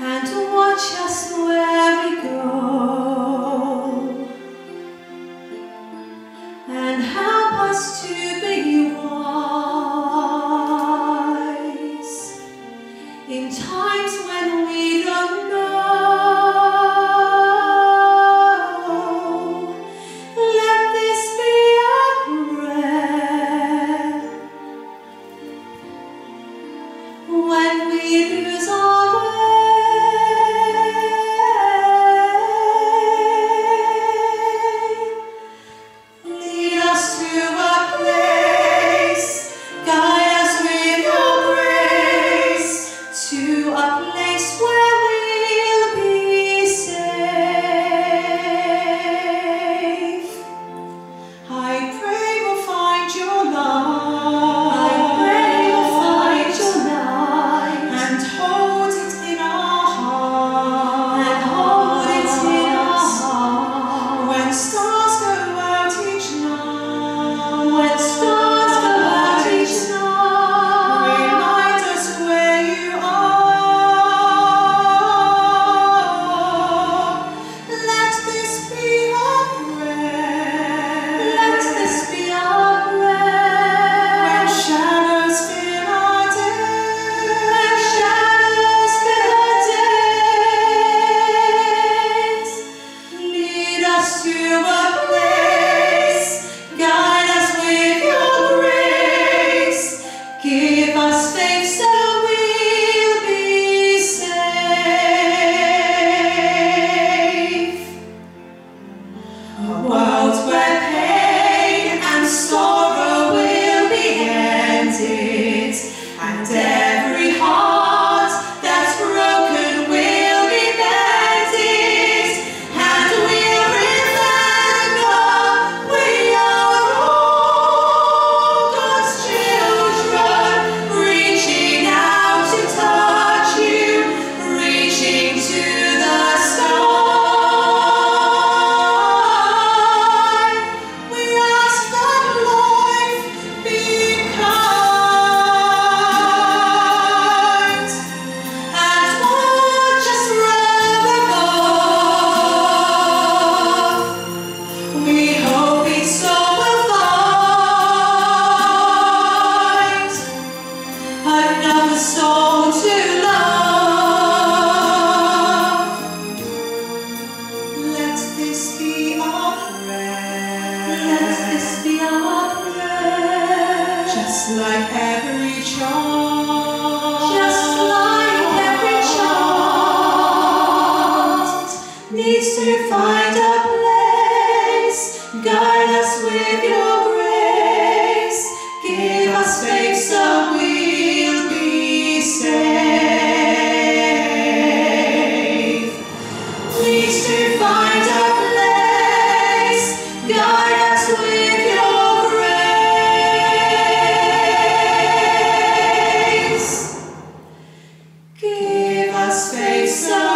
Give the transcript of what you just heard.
and watch us where we go. And help us to be wise like every child. the space of